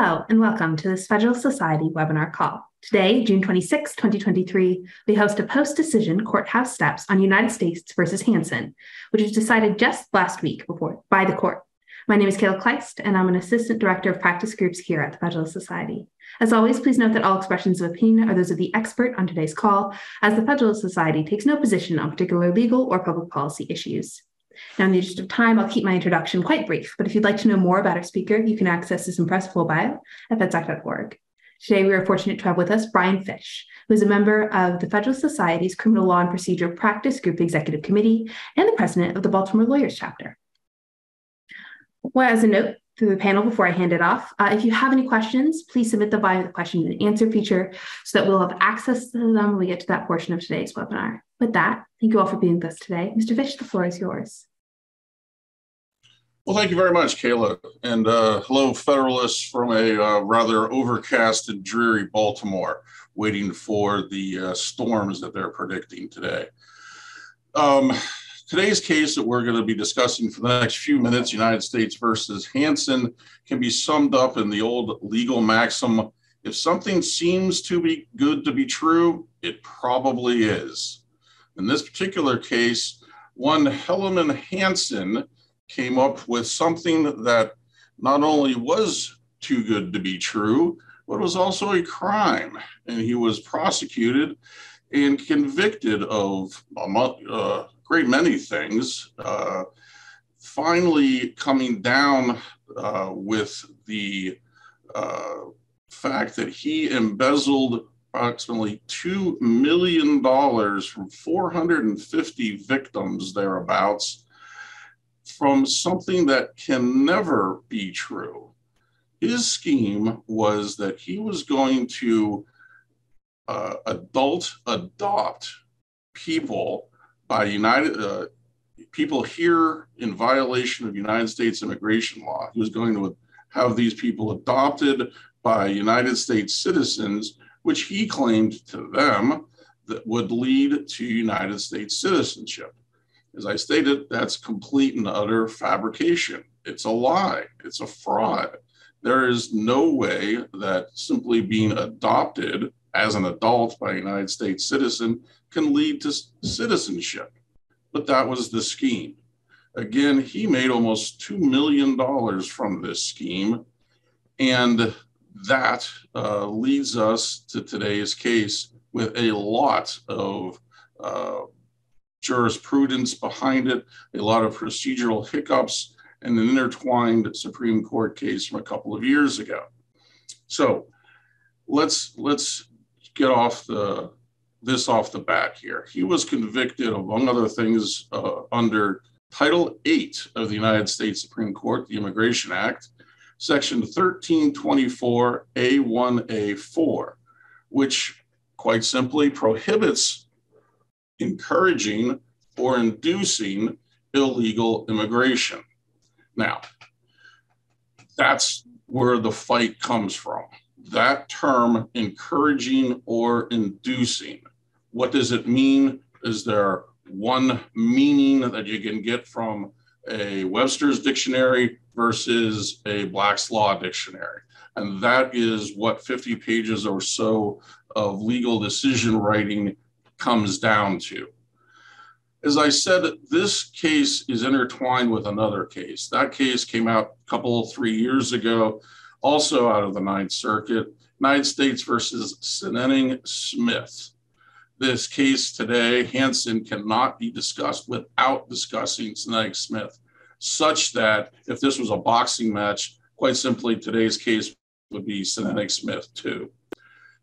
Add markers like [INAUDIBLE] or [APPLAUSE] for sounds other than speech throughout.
Hello, and welcome to this Federalist Society webinar call. Today, June 26, 2023, we host a post-decision courthouse steps on United States versus Hansen, which was decided just last week before by the court. My name is Kayla Kleist, and I'm an Assistant Director of Practice Groups here at the Federalist Society. As always, please note that all expressions of opinion are those of the expert on today's call, as the Federalist Society takes no position on particular legal or public policy issues. Now, in the interest of time, I'll keep my introduction quite brief, but if you'd like to know more about our speaker, you can access this impressive full bio at fedsoc.org. Today, we are fortunate to have with us Brian Fish, who is a member of the Federalist Society's Criminal Law and Procedure Practice Group Executive Committee and the president of the Baltimore Lawyers Chapter. Well, as a note to the panel before I hand it off, uh, if you have any questions, please submit them via the question and answer feature so that we'll have access to them when we get to that portion of today's webinar. With that, thank you all for being with us today. Mr. Fish, the floor is yours. Well, thank you very much, Kayla. And uh, hello, Federalists from a uh, rather overcast and dreary Baltimore, waiting for the uh, storms that they're predicting today. Um, today's case that we're going to be discussing for the next few minutes, United States versus Hansen, can be summed up in the old legal maxim if something seems to be good to be true, it probably is. In this particular case, one Helamen Hansen came up with something that not only was too good to be true, but was also a crime. And he was prosecuted and convicted of a uh, great many things. Uh, finally, coming down uh, with the uh, fact that he embezzled approximately $2 million from 450 victims thereabouts from something that can never be true. His scheme was that he was going to uh, adult adopt people by United uh, people here in violation of United States immigration law. He was going to have these people adopted by United States citizens, which he claimed to them that would lead to United States citizenship. As I stated, that's complete and utter fabrication. It's a lie, it's a fraud. There is no way that simply being adopted as an adult by a United States citizen can lead to citizenship. But that was the scheme. Again, he made almost $2 million from this scheme. And that uh, leads us to today's case with a lot of uh, jurisprudence behind it, a lot of procedural hiccups, and an intertwined Supreme Court case from a couple of years ago. So let's let's get off the this off the bat here. He was convicted, among other things, uh, under Title 8 of the United States Supreme Court, the Immigration Act, Section 1324A1A4, which quite simply prohibits encouraging or inducing illegal immigration. Now, that's where the fight comes from. That term, encouraging or inducing, what does it mean? Is there one meaning that you can get from a Webster's dictionary versus a Black's Law dictionary? And that is what 50 pages or so of legal decision writing comes down to. As I said, this case is intertwined with another case. That case came out a couple, three years ago, also out of the Ninth Circuit, United States versus Sineneng Smith. This case today, Hansen cannot be discussed without discussing Sineneng Smith, such that if this was a boxing match, quite simply today's case would be Sineneng Smith too.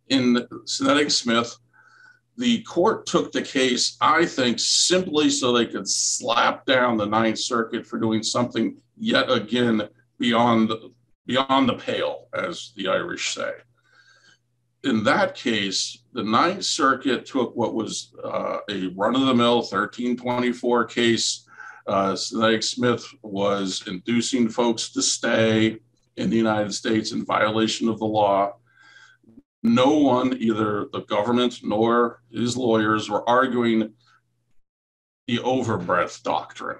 In Sineneng Smith, the court took the case, I think, simply so they could slap down the Ninth Circuit for doing something yet again beyond beyond the pale, as the Irish say. In that case, the Ninth Circuit took what was uh, a run-of-the-mill 1324 case. Uh, Smith was inducing folks to stay in the United States in violation of the law no one, either the government nor his lawyers, were arguing the overbreadth doctrine.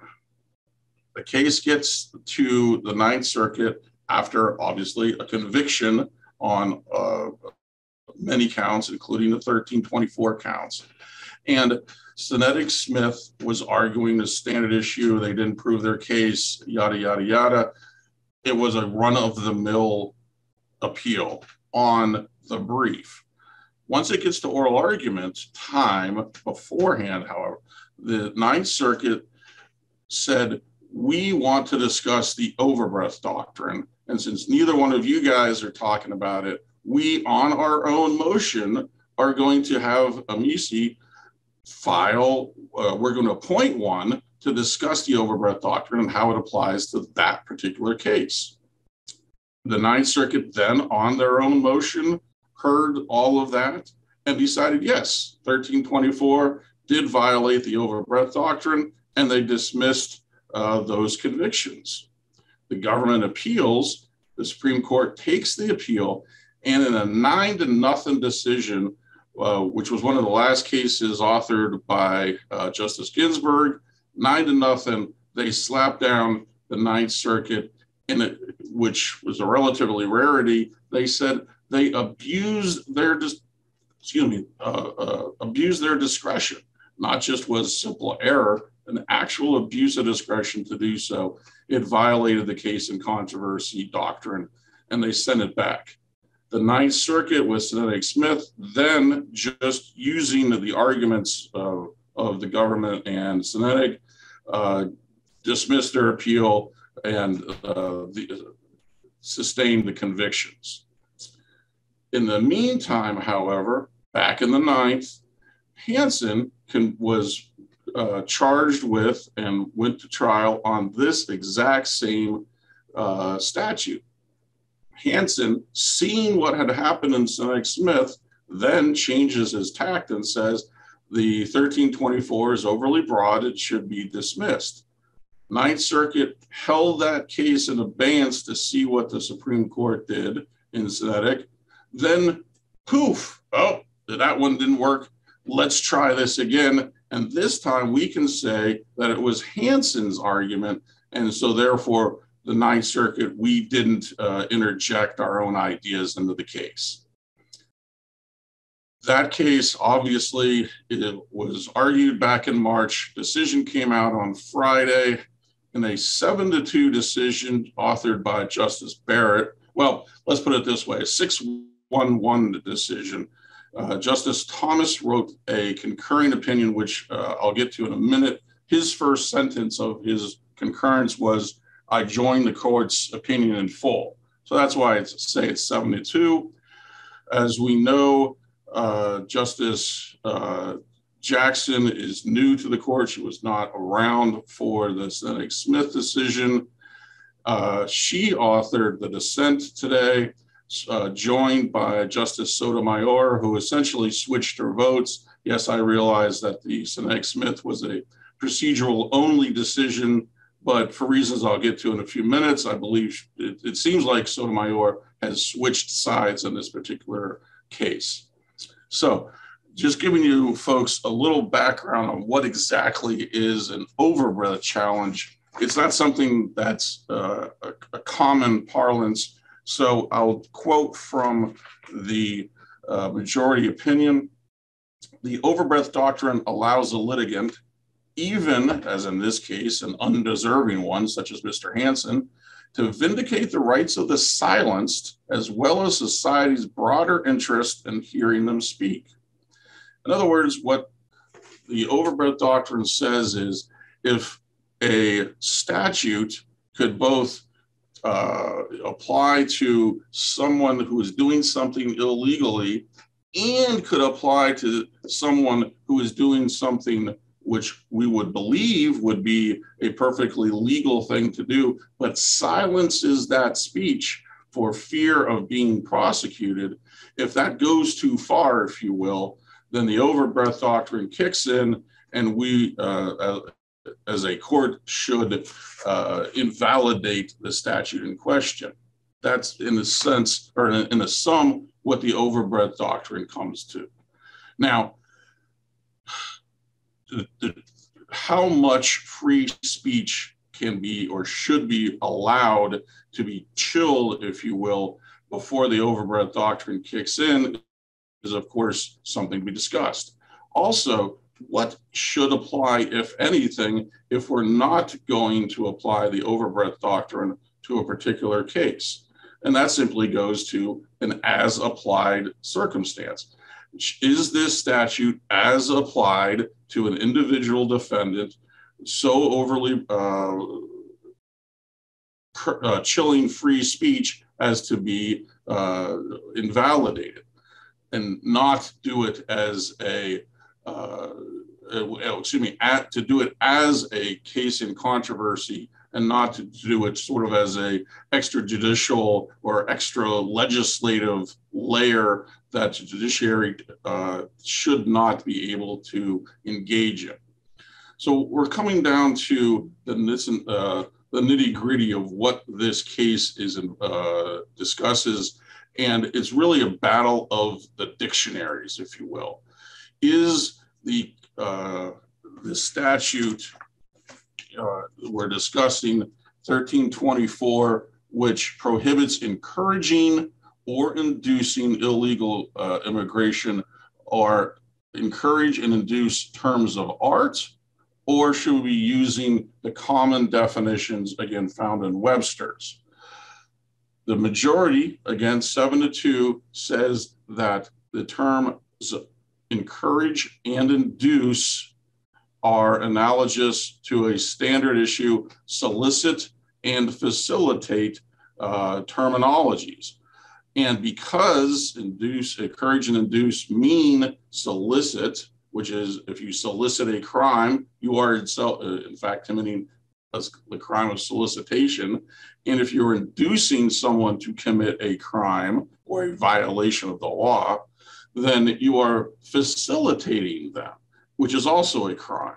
The case gets to the Ninth Circuit, after obviously a conviction on uh, many counts, including the 1324 counts. And Synetic Smith was arguing the standard issue. They didn't prove their case, yada, yada, yada. It was a run of the mill appeal on the brief. Once it gets to oral arguments, time beforehand, however, the Ninth Circuit said, We want to discuss the overbreadth doctrine. And since neither one of you guys are talking about it, we, on our own motion, are going to have Amici file, uh, we're going to appoint one to discuss the overbreadth doctrine and how it applies to that particular case. The Ninth Circuit then, on their own motion, heard all of that and decided yes, 1324 did violate the overbreadth doctrine and they dismissed uh, those convictions. The government appeals, the Supreme Court takes the appeal, and in a nine to nothing decision, uh, which was one of the last cases authored by uh, Justice Ginsburg, nine to nothing, they slapped down the Ninth Circuit, in it, which was a relatively rarity. They said they abused their excuse me uh, uh, abused their discretion. Not just was simple error, an actual abuse of discretion to do so. It violated the case in controversy doctrine, and they sent it back. The Ninth Circuit with Synetic Smith, then just using the arguments of, of the government and Synetic, uh, dismissed their appeal and uh, the, sustained the convictions. In the meantime, however, back in the ninth, Hansen can, was uh, charged with and went to trial on this exact same uh, statute. Hansen, seeing what had happened in Synetic Smith, then changes his tact and says the 1324 is overly broad, it should be dismissed. Ninth Circuit held that case in abeyance to see what the Supreme Court did in Synetic. Then, poof, oh, that one didn't work. Let's try this again. And this time we can say that it was Hansen's argument. And so, therefore, the Ninth Circuit, we didn't uh, interject our own ideas into the case. That case, obviously, it was argued back in March. Decision came out on Friday in a seven to two decision authored by Justice Barrett. Well, let's put it this way: a six-one-one decision. Uh, Justice Thomas wrote a concurring opinion, which uh, I'll get to in a minute. His first sentence of his concurrence was I join the court's opinion in full. So that's why I say it's 72. As we know, uh, Justice uh, Jackson is new to the court. She was not around for the Synetic Smith decision. Uh, she authored the dissent today, uh, joined by Justice Sotomayor, who essentially switched her votes. Yes, I realize that the Synetic Smith was a procedural only decision but for reasons I'll get to in a few minutes, I believe it, it seems like Sotomayor has switched sides in this particular case. So, just giving you folks a little background on what exactly is an overbreadth challenge. It's not something that's uh, a, a, common parlance. So I'll quote from the uh, majority opinion. The overbreadth doctrine allows a litigant even as in this case, an undeserving one, such as Mr. Hansen, to vindicate the rights of the silenced as well as society's broader interest in hearing them speak. In other words, what the overbreadth doctrine says is if a statute could both uh, apply to someone who is doing something illegally and could apply to someone who is doing something which we would believe would be a perfectly legal thing to do, but silences that speech for fear of being prosecuted. If that goes too far, if you will, then the overbreadth doctrine kicks in, and we, uh, as a court, should uh, invalidate the statute in question. That's in a sense, or in a sum, what the overbreadth doctrine comes to. Now, the, the, how much free speech can be or should be allowed to be chilled, if you will, before the overbreadth doctrine kicks in is, of course, something to be discussed. Also, what should apply, if anything, if we're not going to apply the overbreadth doctrine to a particular case? And that simply goes to an as applied circumstance. Is this statute as applied to an individual defendant so overly uh, uh, chilling free speech as to be uh, invalidated and not do it as a uh, uh, excuse me, at, to do it as a case in controversy and not to do it sort of as a extrajudicial or extra legislative layer that the judiciary uh, should not be able to engage in. So we're coming down to the, uh, the nitty gritty of what this case is uh, discusses, and it's really a battle of the dictionaries, if you will. Is the uh, the statute uh, we're discussing 1324, which prohibits encouraging or inducing illegal uh, immigration, or encourage and induce terms of art, or should we be using the common definitions again found in Webster's? The majority, again, seven to two, says that the term encourage and induce are analogous to a standard issue solicit and facilitate uh, terminologies. And because induce, encourage, and induce mean solicit, which is if you solicit a crime, you are itself, uh, in fact committing the crime of solicitation. And if you're inducing someone to commit a crime or a violation of the law, then you are facilitating them, which is also a crime.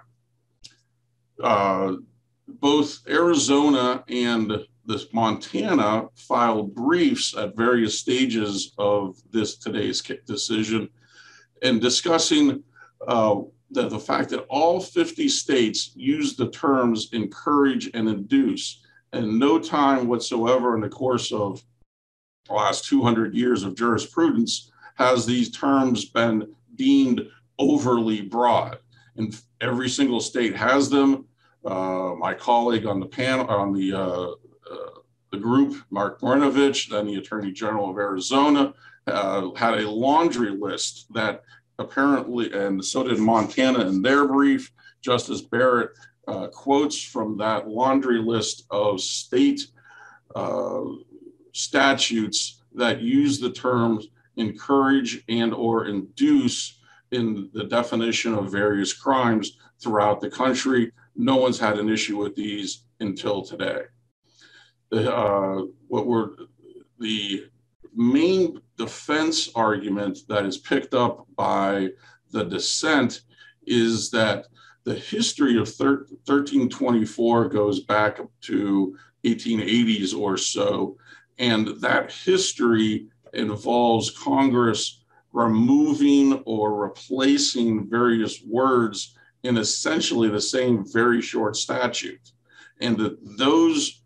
Uh, both Arizona and this Montana filed briefs at various stages of this today's decision and discussing uh, the, the fact that all 50 states use the terms encourage and induce and no time whatsoever in the course of the last 200 years of jurisprudence has these terms been deemed overly broad. And every single state has them. Uh, my colleague on the panel, on the, uh, uh, the group, Mark Brnovich, then the Attorney General of Arizona, uh, had a laundry list that apparently, and so did Montana in their brief. Justice Barrett uh, quotes from that laundry list of state uh, statutes that use the terms encourage and or induce in the definition of various crimes throughout the country. No one's had an issue with these until today. The, uh, what we're, the main defense argument that is picked up by the dissent is that the history of 1324 goes back to 1880s or so, and that history involves Congress removing or replacing various words in essentially the same very short statute. And that those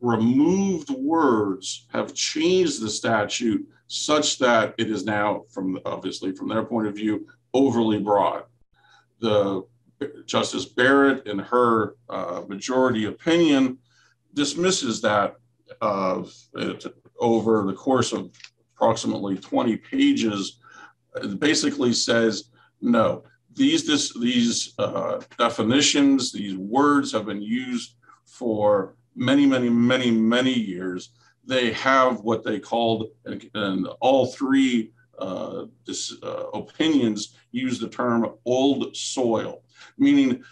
removed words have changed the statute such that it is now, from obviously from their point of view, overly broad. The Justice Barrett, in her uh, majority opinion, dismisses that uh, over the course of approximately 20 pages, basically says, no, these, this, these uh, definitions, these words have been used for many, many, many, many years. They have what they called, and, all three uh, this, uh, opinions use the term old soil, meaning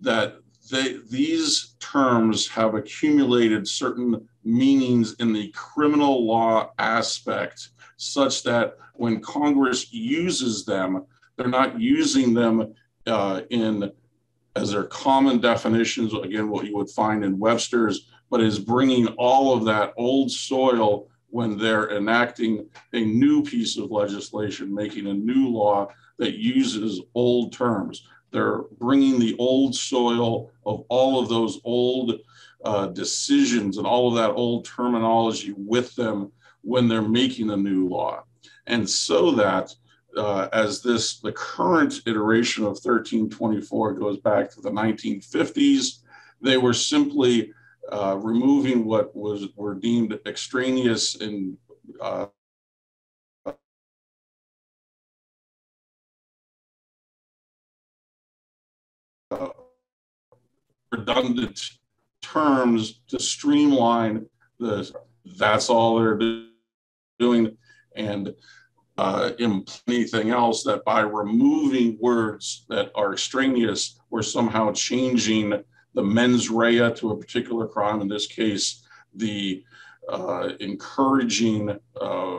that they, these terms have accumulated certain meanings in the criminal law aspect such that when Congress uses them, they're not using them uh, in as their common definitions, again, what you would find in Webster's, but is bringing all of that old soil when they're enacting a new piece of legislation, making a new law that uses old terms. They're bringing the old soil of all of those old uh, decisions and all of that old terminology with them when they're making a new law. And so that uh, as this, the current iteration of 1324 goes back to the 1950s, they were simply uh, removing what was were deemed extraneous and uh, redundant terms to streamline the that's all they're doing. And uh, anything else that by removing words that are extraneous we're somehow changing the mens rea to a particular crime in this case the uh, encouraging uh,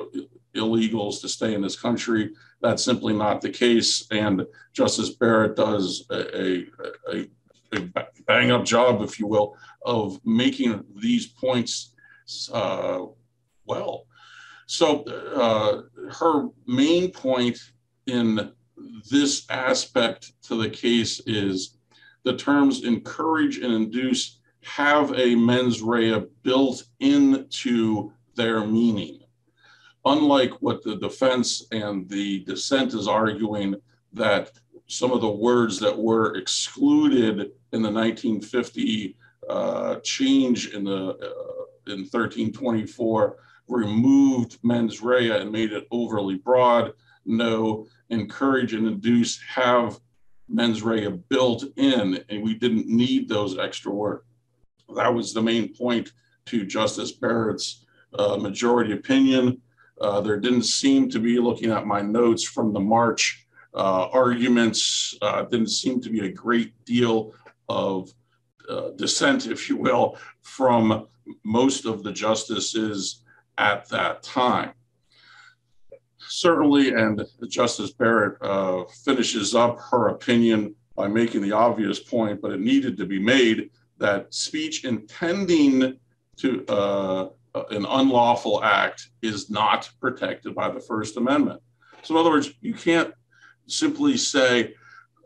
illegals to stay in this country. That's simply not the case. And justice barrett does a, a, a [LAUGHS] bang up job if you will of making these points uh, well. So uh, her main point in this aspect to the case is the terms encourage and induce have a mens rea built into their meaning. Unlike what the defense and the dissent is arguing that some of the words that were excluded in the 1950 uh, change in the uh, in 1324 removed mens rea and made it overly broad. No, encourage and induce have mens rea built in, and we didn't need those extra words. That was the main point to Justice Barrett's uh, majority opinion. Uh, there didn't seem to be, looking at my notes from the March arguments, uh, didn't seem to be a great deal of uh, dissent, [LAUGHS] if you will, from most of the justices at that time. Certainly, and Justice Barrett uh, finishes up her opinion by making the obvious point, but it needed to be made that speech intending to uh, an unlawful act is not protected by the First Amendment. So, in other words, you can't simply say,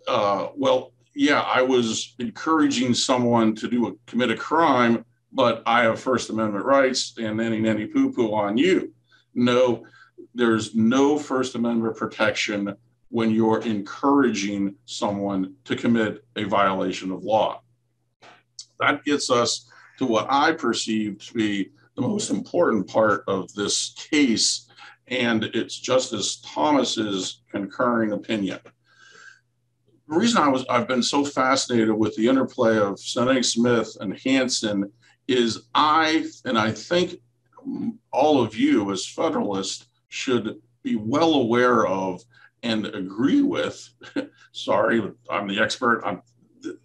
uh, well, yeah, I was encouraging someone to do a, commit a crime, but I have First Amendment rights and any nanny poo poo on you. No, there's no First Amendment protection when you're encouraging someone to commit a violation of law. That gets us to what I perceive to be the most important part of this case, and it's Justice Thomas's concurring opinion the reason I was I've been so fascinated with the interplay of Senate Smith and Hansen is I and I think all of you as Federalists should be well aware of and agree with. [LAUGHS] sorry, I'm the expert. I'm,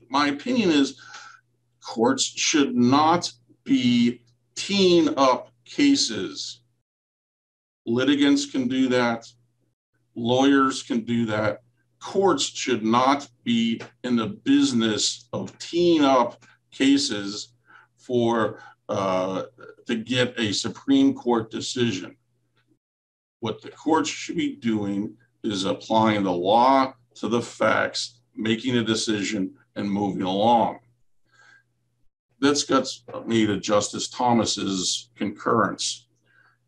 my opinion is courts should not be teeing up cases. Litigants can do that. Lawyers can do that courts should not be in the business of teeing up cases for uh, to get a Supreme Court decision. What the courts should be doing is applying the law to the facts, making a decision, and moving along. That's got me to Justice Thomas's concurrence.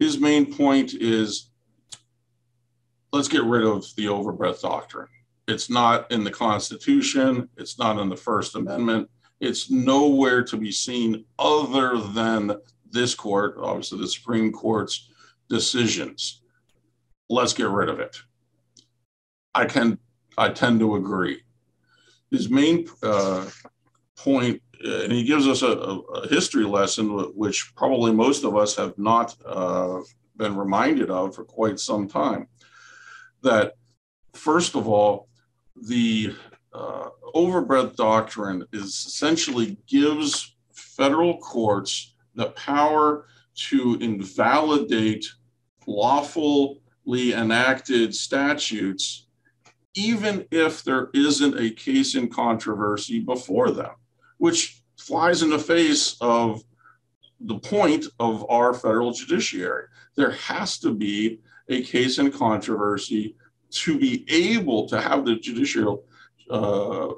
His main point is let's get rid of the overbreadth doctrine. It's not in the Constitution. It's not in the First Amendment. It's nowhere to be seen other than this court, obviously the Supreme Court's decisions. Let's get rid of it. I can, I tend to agree. His main uh, point, and he gives us a, a, history lesson, which probably most of us have not uh, been reminded of for quite some time. That first of all, the uh, overbreadth doctrine is essentially gives federal courts the power to invalidate lawfully enacted statutes, even if there isn't a case in controversy before them, which flies in the face of the point of our federal judiciary. There has to be a case in controversy to be able to have the judicial uh,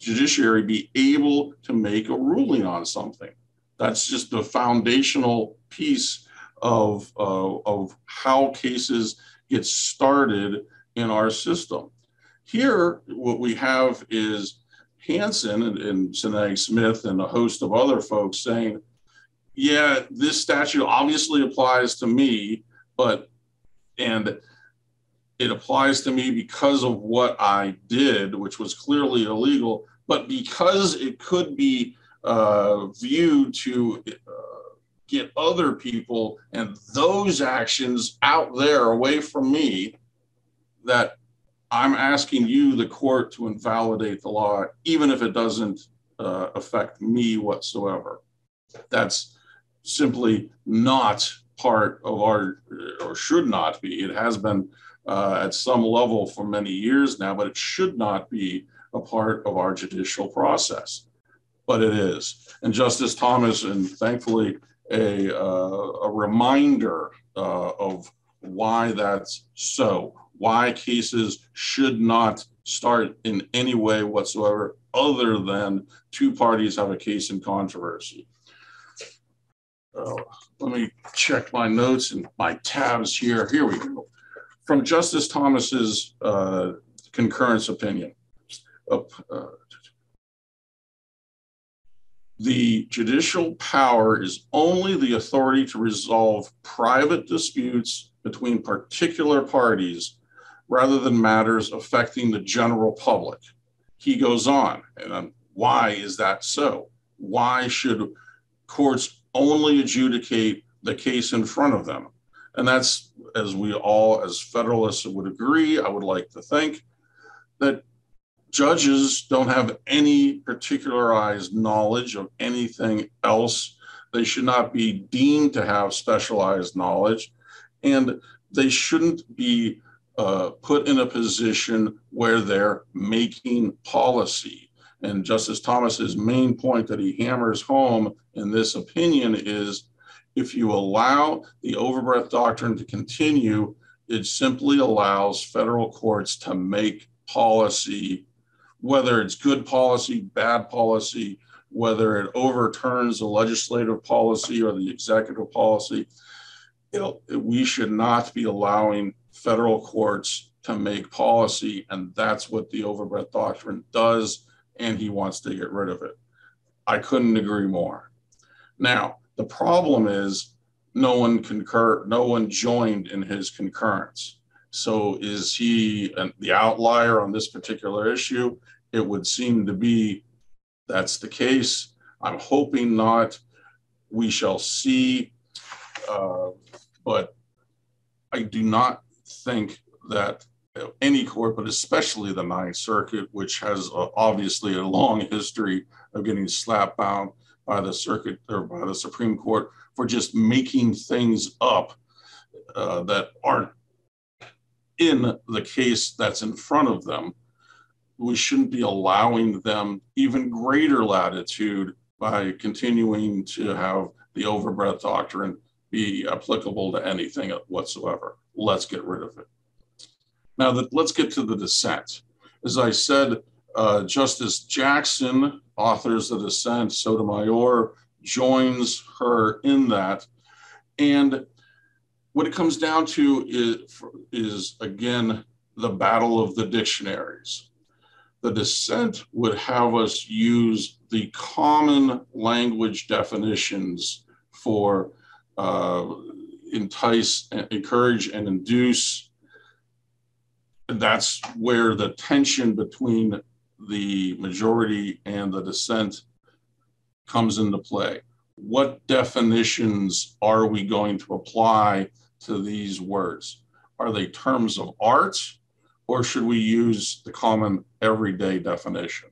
judiciary be able to make a ruling on something. That's just the foundational piece of, uh, of how cases get started in our system. Here, what we have is Hansen and, and Smith and a host of other folks saying, yeah, this statute obviously applies to me, but, and it applies to me because of what I did, which was clearly illegal, but because it could be uh, viewed to uh, get other people and those actions out there away from me, that I'm asking you, the court, to invalidate the law, even if it doesn't uh, affect me whatsoever. That's simply not part of our, or should not be. It has been uh, at some level for many years now, but it should not be a part of our judicial process. But it is. And Justice Thomas, and thankfully, a, uh, a reminder uh, of why that's so, why cases should not start in any way whatsoever other than two parties have a case in controversy. Uh, let me check my notes and my tabs here. Here we go from Justice Thomas's uh, concurrence opinion. Uh, the judicial power is only the authority to resolve private disputes between particular parties rather than matters affecting the general public. He goes on, and um, why is that so? Why should courts only adjudicate the case in front of them? And that's, as we all, as Federalists would agree, I would like to think, that judges don't have any particularized knowledge of anything else. They should not be deemed to have specialized knowledge, and they shouldn't be uh, put in a position where they're making policy. And Justice Thomas's main point that he hammers home in this opinion is if you allow the overbreadth doctrine to continue, it simply allows federal courts to make policy, whether it's good policy, bad policy, whether it overturns the legislative policy or the executive policy. we should not be allowing federal courts to make policy, and that's what the overbreadth doctrine does, and he wants to get rid of it. I couldn't agree more. Now, the problem is no one concur, no one joined in his concurrence. So is he an, the outlier on this particular issue? It would seem to be that's the case. I'm hoping not. We shall see. Uh, but I do not think that any court, but especially the Ninth Circuit, which has uh, obviously a long history of getting slap bound by the circuit or by the Supreme Court for just making things up uh, that aren't in the case that's in front of them. We shouldn't be allowing them even greater latitude by continuing to have the overbreadth doctrine be applicable to anything whatsoever. Let's get rid of it. Now, that, let's get to the dissent. As I said, uh, Justice Jackson authors the dissent. Sotomayor joins her in that. And what it comes down to is, is again, the battle of the dictionaries. The dissent would have us use the common language definitions for uh, entice, encourage, and induce. That's where the tension between the majority and the dissent comes into play. What definitions are we going to apply to these words? Are they terms of art or should we use the common everyday definition?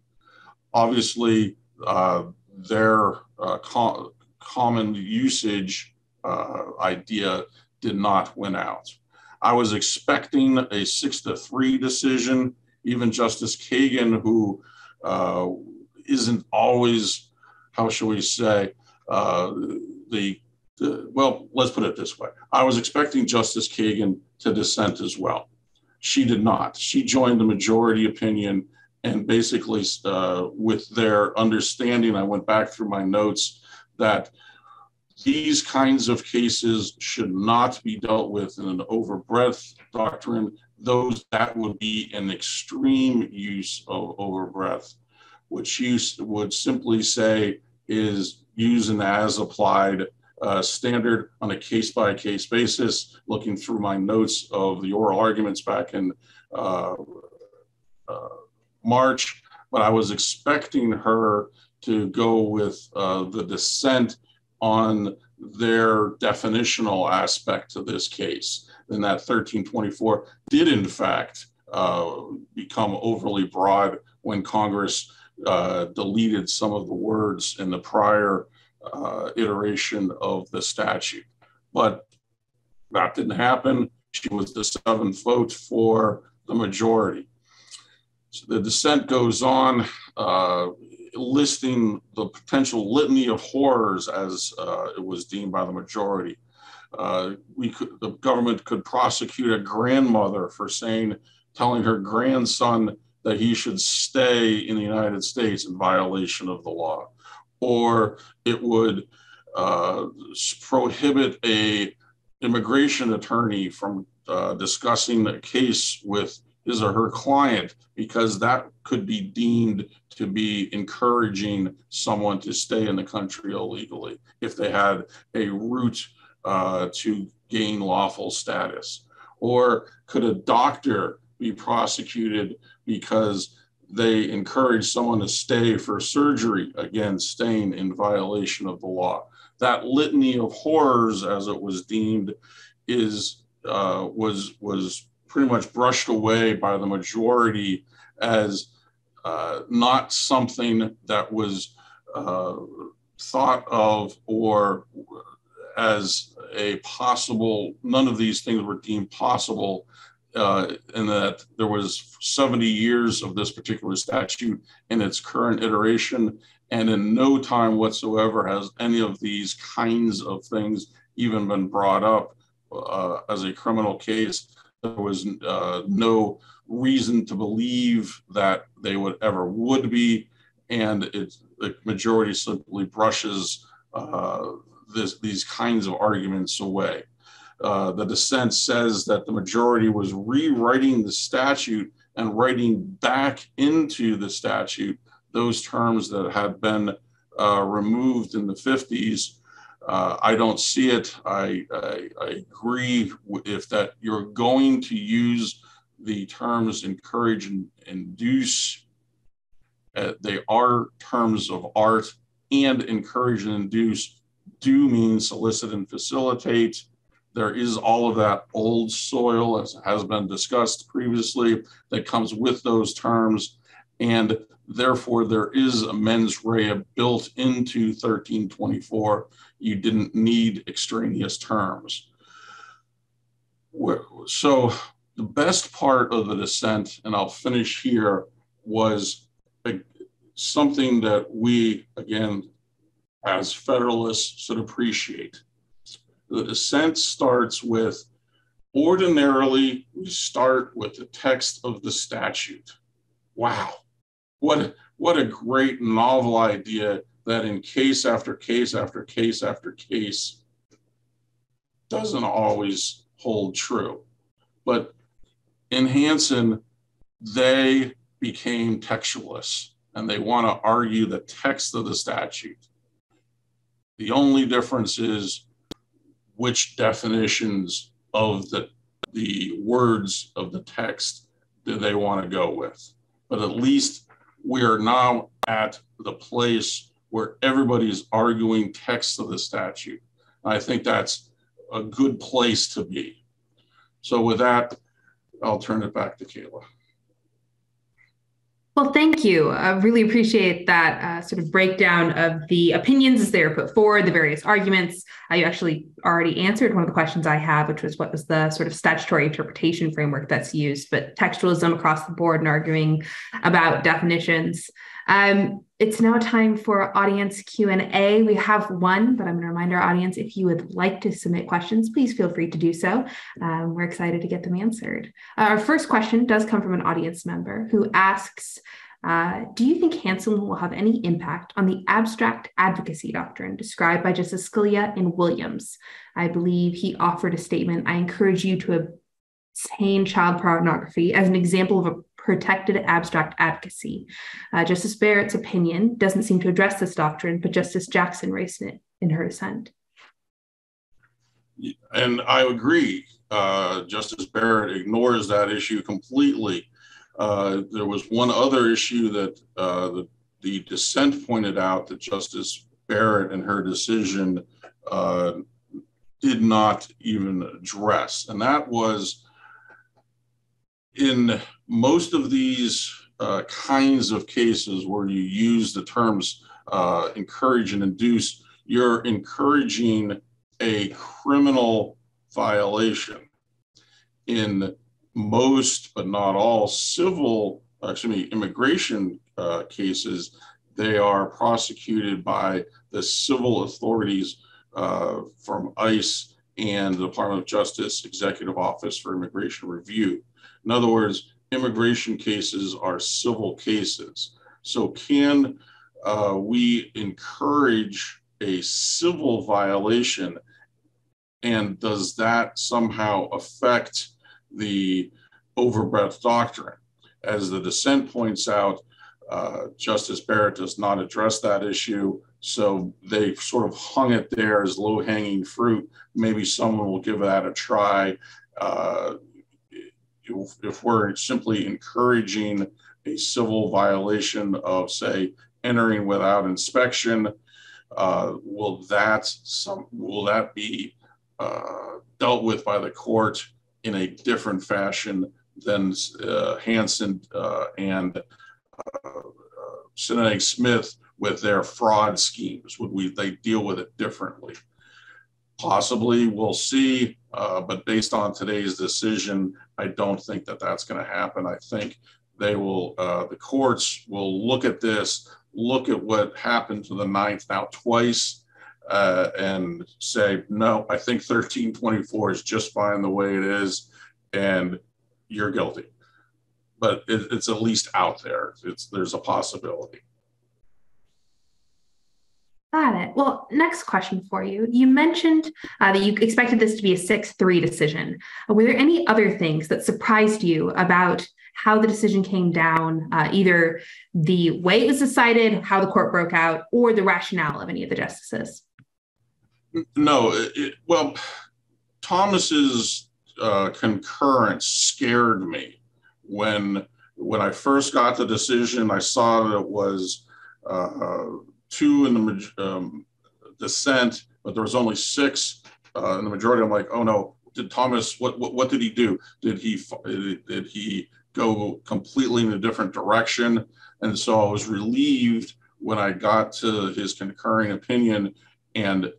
Obviously, uh, their uh, co- common usage uh, idea did not win out. I was expecting a six to three decision even Justice Kagan, who uh, not always, how shall we say, uh, the, the, well, let's put it this way. I was expecting Justice Kagan to dissent as well. She did not. She joined the majority opinion and basically uh, with their understanding, I went back through my notes that these kinds of cases should not be dealt with in an overbreadth doctrine. Those that would be an extreme use of overbreadth, which use would simply say is use an as applied uh, standard on a case by case basis. Looking through my notes of the oral arguments back in uh, uh, March, but I was expecting her to go with uh, the dissent on their definitional aspect to this case. then that 1324 did, in fact, uh, become overly broad when Congress uh, deleted some of the words in the prior uh, iteration of the statute. But that didn't happen. She was the seventh vote for the majority. So the dissent goes on, uh, listing the potential litany of horrors as uh, it was deemed by the majority. Uh, we could, the government could prosecute a grandmother for saying, telling her grandson that he should stay in the United States in violation of the law, or it would uh, prohibit a immigration attorney from uh, discussing a case with his or her client because that could be deemed to be encouraging someone to stay in the country illegally if they had a route uh, to gain lawful status? Or could a doctor be prosecuted because they encourage someone to stay for surgery, again, staying in violation of the law? That litany of horrors, as it was deemed, is uh, was was pretty much brushed away by the majority as uh, not something that was uh, thought of or as a possible, none of these things were deemed possible. Uh, and that there was 70 years of this particular statute in its current iteration, and in no time whatsoever has any of these kinds of things even been brought up uh, as a criminal case. There was uh, no reason to believe that they would ever would be, and it, the majority simply brushes uh, this, these kinds of arguments away. Uh, the dissent says that the majority was rewriting the statute and writing back into the statute those terms that had been uh, removed in the 50s. Uh, I don't see it. I, I, I agree if that you're going to use the terms encourage and induce, uh, they are terms of art, and encourage and induce do mean solicit and facilitate. There is all of that old soil, as has been discussed previously, that comes with those terms. And therefore, there is a mens rea built into 1324. You didn't need extraneous terms. So the best part of the dissent, and I'll finish here, was something that we, again, as Federalists should appreciate. The dissent starts with ordinarily, we start with the text of the statute. Wow, what, what a great novel idea that in case after case after case after case doesn't always hold true. But in Hansen, they became textualists and they want to argue the text of the statute. The only difference is which definitions of the, the words of the text do they want to go with. But at least we are now at the place where everybody's arguing text of the statute. I think that's a good place to be. So with that, I'll turn it back to Kayla. Well, thank you. I really appreciate that uh, sort of breakdown of the opinions as they are put forward, the various arguments. I actually already answered one of the questions I have, which was what was the sort of statutory interpretation framework that's used, but textualism across the board and arguing about definitions. Um, it's now time for audience Q&A. We have one, but I'm going to remind our audience, if you would like to submit questions, please feel free to do so. Um, we're excited to get them answered. Uh, our first question does come from an audience member who asks, Uh, do you think Hansen will have any impact on the abstract advocacy doctrine described by Justice Scalia in Williams? I believe he offered a statement. I encourage you to obtain child pornography as an example of a protected abstract advocacy. Uh, Justice Barrett's opinion doesn't seem to address this doctrine, but Justice Jackson raised it in her dissent. And I agree. Uh, Justice Barrett ignores that issue completely. Uh, there was one other issue that uh, the, the, dissent pointed out that Justice Barrett in her decision uh, did not even address, and that was in most of these uh, kinds of cases where you use the terms uh, encourage and induce, you're encouraging a criminal violation. In most, but not all, civil, excuse me, immigration uh, cases, they are prosecuted by the civil authorities uh, from ICE and the Department of Justice Executive Office for Immigration Review. In other words, immigration cases are civil cases. So, can uh, we encourage a civil violation? And does that somehow affect the overbreadth doctrine? As the dissent points out, uh, Justice Barrett does not address that issue. So they sort of hung it there as low hanging fruit. Maybe someone will give that a try. Uh, if, we're simply encouraging a civil violation of, say, entering without inspection, uh, will that some will that be uh, dealt with by the court in a different fashion than uh, Hansen uh, and uh, Smith with their fraud schemes? Would we they deal with it differently? Possibly, we'll see. Uh, but based on today's decision, I don't think that that's going to happen. I think they will, uh, the courts will look at this, look at what happened to the ninth now twice, uh, and say, no, I think 1324 is just fine the way it is, and you're guilty. But it, it's at least out there. It's there's a possibility. Got it. Well, next question for you. You mentioned uh, that you expected this to be a 6 3 decision. Were there any other things that surprised you about how the decision came down, uh, either the way it was decided, how the court broke out, or the rationale of any of the justices? No. It, well, Thomas's uh, concurrence scared me when when I first got the decision. I saw that it was uh, two in the um, dissent, but there was only six uh, in the majority. I'm like, oh no, did Thomas? What what, what did he do? Did he did he go completely in a different direction? And so I was relieved when I got to his concurring opinion and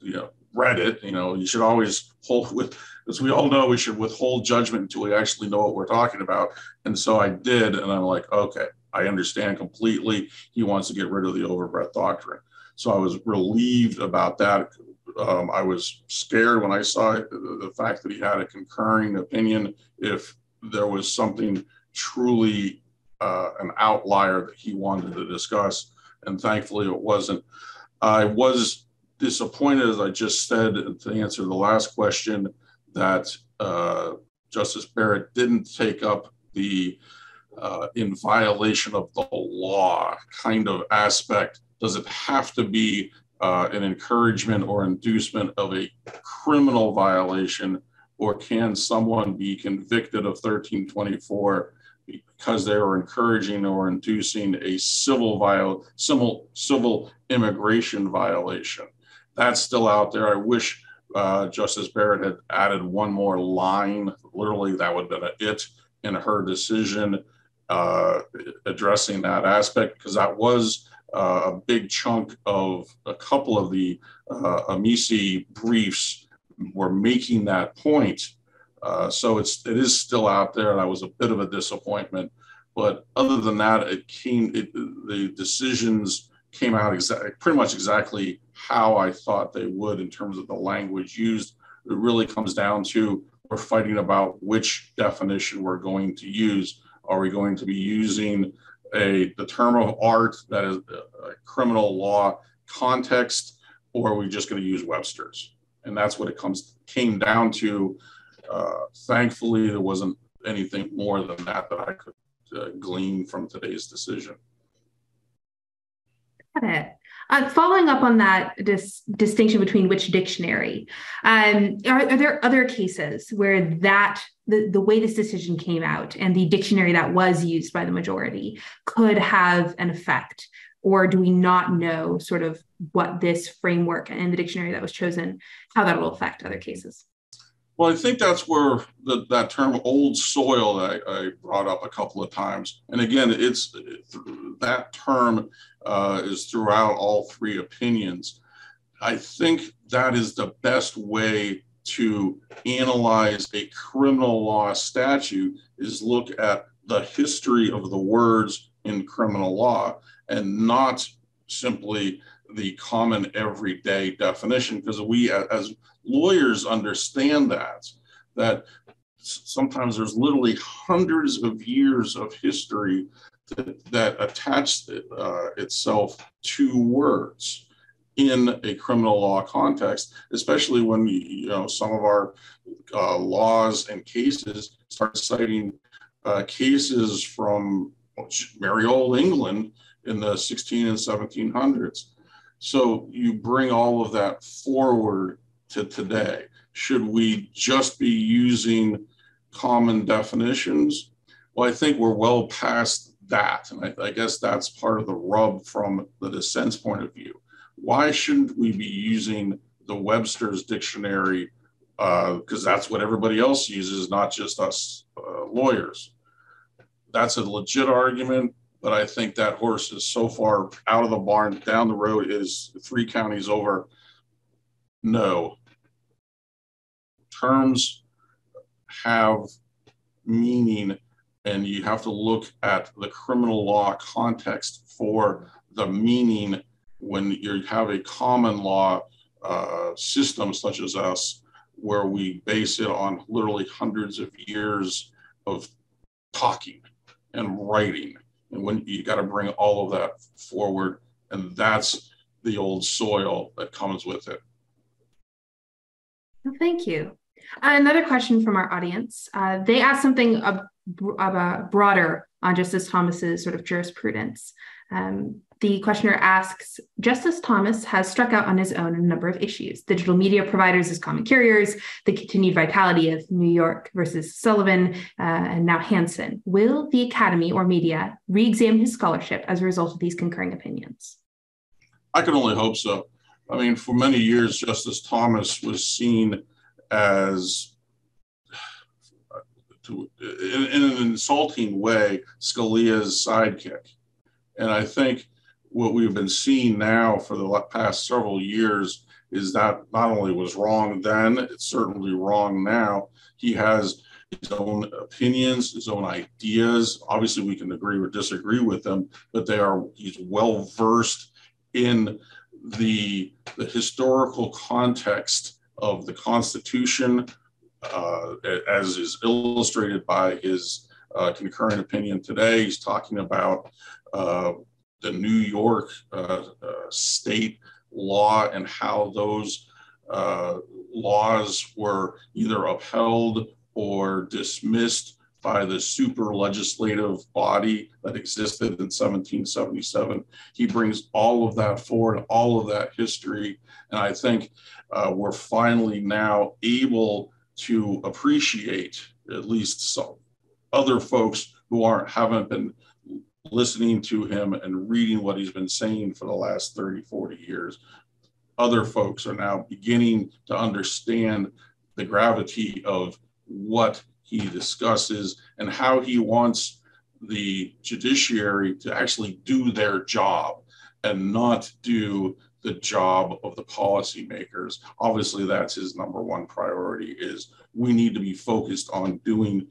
you know read it. You know, you should always hold [LAUGHS] with, as we all know, we should withhold judgment until we actually know what we're talking about. And so I did, and I'm like, okay, I understand completely. He wants to get rid of the overbreadth doctrine. So I was relieved about that. Um, I was scared when I saw the fact that he had a concurring opinion. If there was something truly uh, an outlier that he wanted to discuss, and thankfully it wasn't. I was disappointed, as I just said, to answer the last question, that uh, Justice Barrett didn't take up the uh, in violation of the law kind of aspect? Does it have to be uh, an encouragement or inducement of a criminal violation, or can someone be convicted of 1324 because they were encouraging or inducing a civil viol- civil, civil immigration violation? That's still out there. I wish uh, Justice Barrett had added one more line. Literally, that would have been it in her decision uh, addressing that aspect because that was uh, a big chunk of a couple of the uh, Amici briefs were making that point. Uh, so it's it is still out there. and I was a bit of a disappointment, but other than that, it came. It, the decisions came out exactly pretty much exactly how I thought they would in terms of the language used. It really comes down to we're fighting about which definition we're going to use are we going to be using a the term of art that is a criminal law context, or are we just going to use Webster's? And that's what it comes came down to. Uh, thankfully, there wasn't anything more than that that I could uh, glean from today's decision. Got it. Uh, following up on that dis- distinction between which dictionary, um, are, are, there other cases where that the, the way this decision came out and the dictionary that was used by the majority could have an effect? Or do we not know sort of what this framework and the dictionary that was chosen, how that will affect other cases? Well, I think that's where the, that term old soil I, I, brought up a couple of times. And again, it's that term uh, is throughout all three opinions. I think that is the best way to analyze a criminal law statute is look at the history of the words in criminal law and not simply the common everyday definition because we as lawyers understand that that sometimes there's literally hundreds of years of history that, that attach uh, itself to words in a criminal law context, especially when you know some of our uh, laws and cases start citing uh, cases from merry old England in the 16 and 1700s. So you bring all of that forward to today. Should we just be using common definitions? Well, I think we're well past that. And I, I guess that's part of the rub from the dissent's point of view. Why shouldn't we be using the Webster's dictionary? Because uh, that's what everybody else uses, not just us uh, lawyers. That's a legit argument but I think that horse is so far out of the barn. Down the road is three counties over. No. Terms have meaning, and you have to look at the criminal law context for the meaning when you have a common law uh, system such as us, where we base it on literally hundreds of years of talking and writing and when you got to bring all of that forward, and that's the old soil that comes with it. Well, thank you. Uh, another question from our audience. Uh, they asked something ab- ab- broader on Justice Thomas's sort of jurisprudence. Um, the questioner asks Justice Thomas has struck out on his own a number of issues digital media providers as common carriers, the continued vitality of New York versus Sullivan, uh, and now Hansen. Will the Academy or media re examine his scholarship as a result of these concurring opinions? I can only hope so. I mean, for many years, Justice Thomas was seen as in, in, an insulting way, Scalia's sidekick. And I think what we've been seeing now for the past several years is that not only was wrong then, it's certainly wrong now. He has his own opinions, his own ideas. Obviously, we can agree or disagree with them, but they are he's well versed in the, the historical context of the Constitution, uh, as is illustrated by his uh, concurrent opinion today. He's talking about uh, the New York uh, uh, state law and how those uh, laws were either upheld or dismissed by the super legislative body that existed in 1777. He brings all of that forward, all of that history. And I think uh, we're finally now able to appreciate at least some other folks who aren't haven't been listening to him and reading what he's been saying for the last 30, 40 years, other folks are now beginning to understand the gravity of what he discusses and how he wants the judiciary to actually do their job and not do the job of the policymakers. Obviously, that's his number one priority is we need to be focused on doing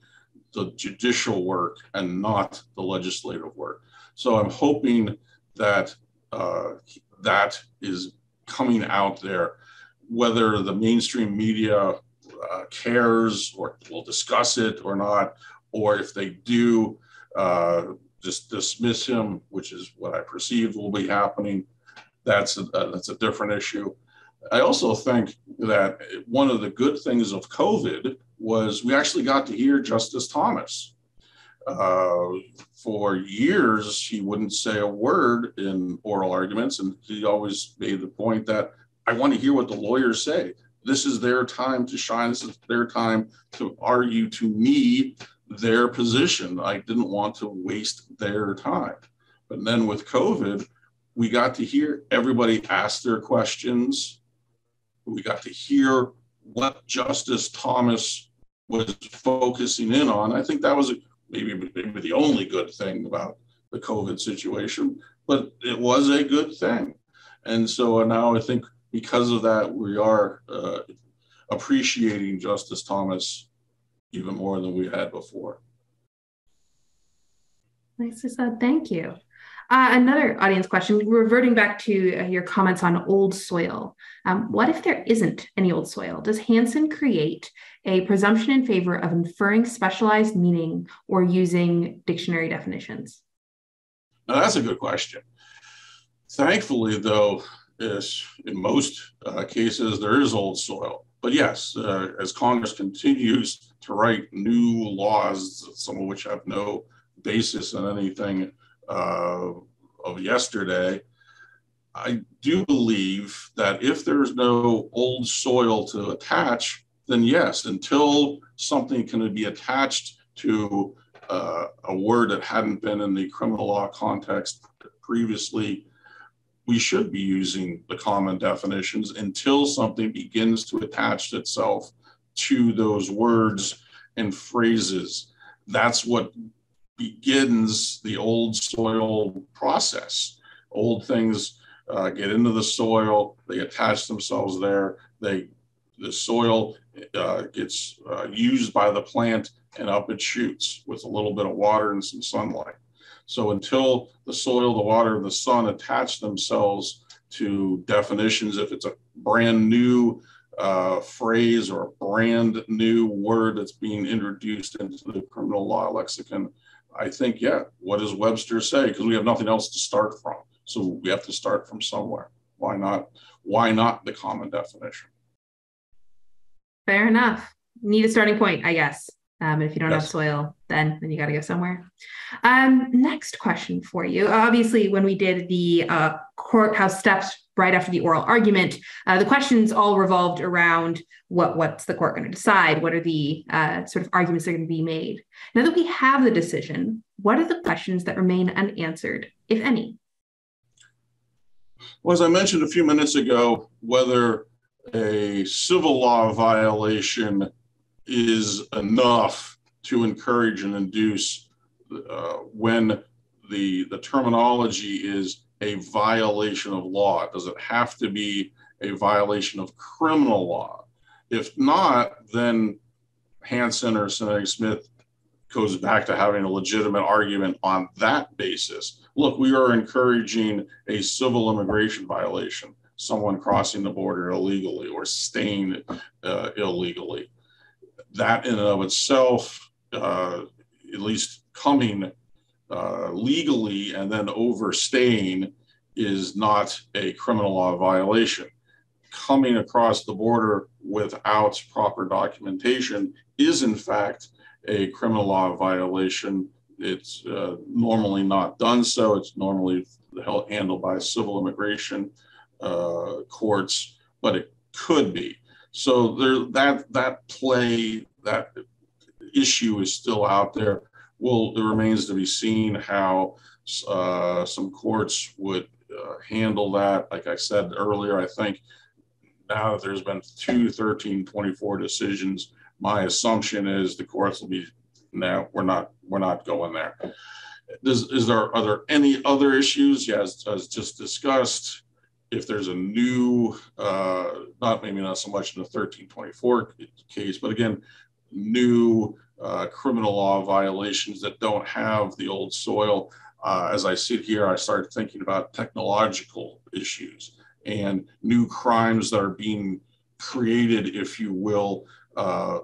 the judicial work and not the legislative work. So I'm hoping that uh, that is coming out there, whether the mainstream media uh, cares or will discuss it or not, or if they do, uh, just dismiss him, which is what I perceive will be happening, that's a, that's a different issue. I also think that one of the good things of COVID was we actually got to hear Justice Thomas. Uh, for years, he wouldn't say a word in oral arguments, and he always made the point that I want to hear what the lawyers say. This is their time to shine. This is their time to argue to me their position. I didn't want to waste their time. But then with COVID, we got to hear everybody ask their questions. We got to hear what Justice Thomas was focusing in on. I think that was maybe, maybe the only good thing about the COVID situation, but it was a good thing. And so now I think because of that, we are uh, appreciating Justice Thomas even more than we had before. Nicely said. Thank you. Uh, another audience question, reverting back to uh, your comments on old soil. Um, what if there isn't any old soil? Does Hansen create a presumption in favor of inferring specialized meaning or using dictionary definitions? Now, that's a good question. Thankfully, though, is in most uh, cases there is old soil. But yes, uh, as Congress continues to write new laws, some of which have no basis in anything uh, of yesterday, I do believe that if there's no old soil to attach, then yes, until something can be attached to uh, a word that hadn't been in the criminal law context previously, we should be using the common definitions until something begins to attach itself to those words and phrases. That's what begins the old soil process. Old things uh, get into the soil, they attach themselves there, they the soil uh, gets uh, used by the plant and up it shoots with a little bit of water and some sunlight. So until the soil, the water, the sun attach themselves to definitions, if it's a brand new uh, phrase or a brand new word that's being introduced into the criminal law lexicon, I think, yeah, what does Webster say? Because we have nothing else to start from. So we have to start from somewhere. Why not? Why not the common definition? Fair enough. Need a starting point, I guess. Um, if you don't yes. have soil, then then you got to go somewhere. Um, next question for you. Obviously, when we did the uh, courthouse steps right after the oral argument, uh, the questions all revolved around what what's the court going to decide? What are the uh, sort of arguments that are going to be made? Now that we have the decision, what are the questions that remain unanswered, if any? Well, as I mentioned a few minutes ago, whether a civil law violation is enough to encourage and induce uh, when the, the terminology is a violation of law? Does it have to be a violation of criminal law? If not, then Hansen or Sineneng-Smith goes back to having a legitimate argument on that basis. Look, we are encouraging a civil immigration violation, someone crossing the border illegally or staying uh, illegally that in and of itself, uh, at least coming uh, legally and then overstaying, is not a criminal law violation. Coming across the border without proper documentation is, in fact, a criminal law violation. It's uh, normally not done so. It's normally handled by civil immigration uh, courts, but it could be. So there, that that play, that issue is still out there. Well, it remains to be seen how uh, some courts would uh, handle that. Like I said earlier, I think now that there's been two 1324 decisions, my assumption is the courts will be now we're not we're not going there. Does, is there are there any other issues? Yes, as just discussed, if there's a new, uh, not maybe not so much in the 1324 case, but again, new uh, criminal law violations that don't have the old soil. Uh, as I sit here, I start thinking about technological issues and new crimes that are being created, if you will, uh,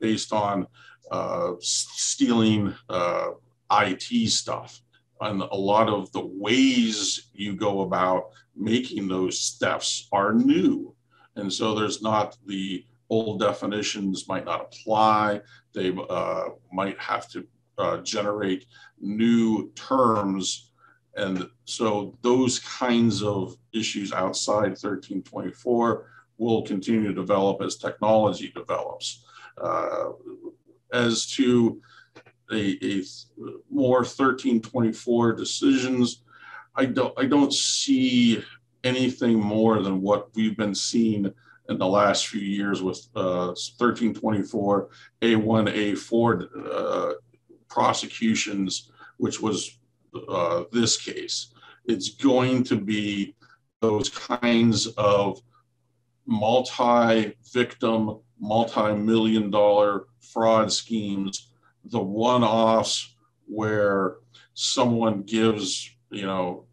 based on uh, stealing uh, IT stuff. And a lot of the ways you go about making those steps are new. And so there's not the old definitions might not apply. They uh, might have to uh, generate new terms. And so those kinds of issues outside 1324 will continue to develop as technology develops. Uh, as to a, a more 1324 decisions, I don't I don't see anything more than what we've been seeing in the last few years with uh, 1324 A1 A4 uh, prosecutions, which was uh, this case. It's going to be those kinds of multi-victim, multi-million dollar fraud schemes, the one-offs where someone gives, you know,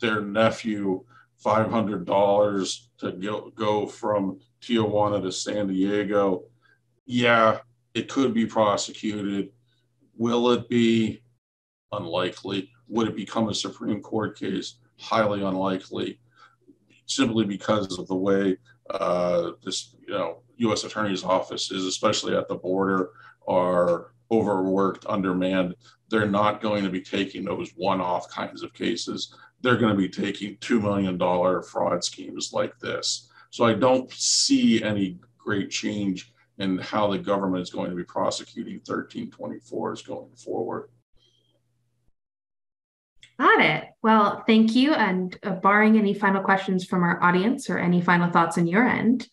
their nephew $500 to go, go from Tijuana to San Diego. Yeah, it could be prosecuted. Will it be? Unlikely. Would it become a Supreme Court case? Highly unlikely, simply because of the way uh, this, you know, U.S. Attorney's Office is, especially at the border, are overworked, undermanned. They're not going to be taking those one-off kinds of cases. They're going to be taking $2 million fraud schemes like this. So I don't see any great change in how the government is going to be prosecuting 1324s going forward. Got it. Well, thank you. And uh, barring any final questions from our audience or any final thoughts on your end,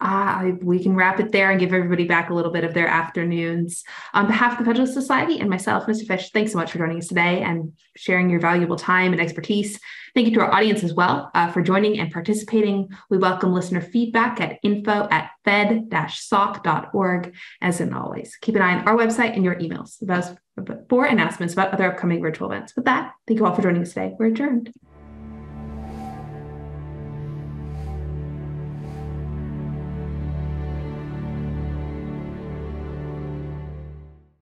uh, we can wrap it there and give everybody back a little bit of their afternoons. On behalf of the Federalist Society and myself, Mr. Fish, thanks so much for joining us today and sharing your valuable time and expertise. Thank you to our audience as well uh, for joining and participating. We welcome listener feedback at info at fed-soc.org. As in always, keep an eye on our website and your emails for announcements about other upcoming virtual events. With that, thank you all for joining us today. We're adjourned.